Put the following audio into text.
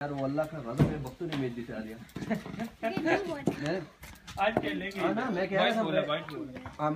यार वो अल्लाह का गजब है बख्तू ने मेज दिखा दिया आज खेलेंगे। हाँ ना मैं कह रहा था मैं-